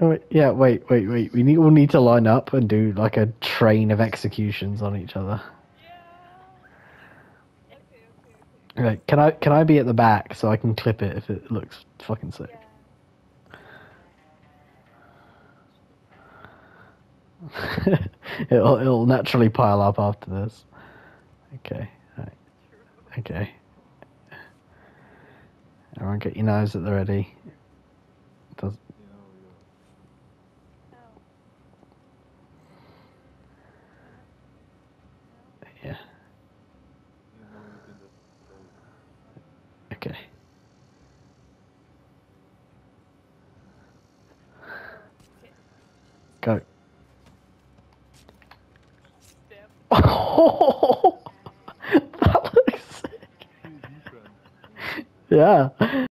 Oh, yeah, wait, wait, wait. We need, all need to line up and do like a train of executions on each other. Okay, okay, okay. Right, can I can I be at the back so I can clip it if it looks fucking sick? it'll it'll naturally pile up after this. Okay, okay. Everyone, get your knives at the ready. Does yeah. Okay. Go. Oh, that looks sick. Yeah.